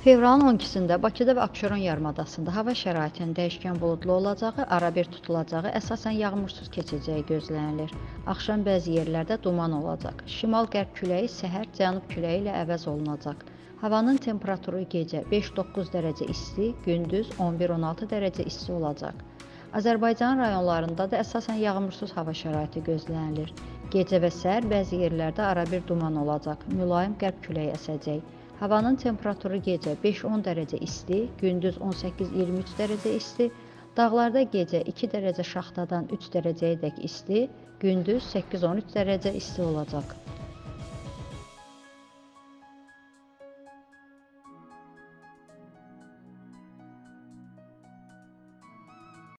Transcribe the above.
Fevralın 12-sində Bakıda və Abşeron yarımadasında hava şəraitinin dəyişkən buludlu olacağı, arabir tutulacağı, əsasən yağmursuz keçəcəyi gözlənilir. Axşam bəzi yerlərdə duman olacaq. Şimal-qərb küləyi səhər cənub küləyi ilə əvəz olunacaq. Havanın temperaturu gecə 5-9 dərəcə isti, gündüz 11-16 dərəcə isti olacaq. Azərbaycan rayonlarında da əsasən yağmursuz hava şəraiti gözlənilir. Gecə və səhər bəzi yerlərdə arabir duman olacaq. Mülayim qərb küləyi əsəcək. Havanın temperaturu gecə 5-10 dərəcə isti, gündüz 18-23 dərəcə isti, dağlarda gecə 2 dərəcə şaxtadan 3 dərəcəyədək isti, gündüz 8-13 dərəcə isti olacaq.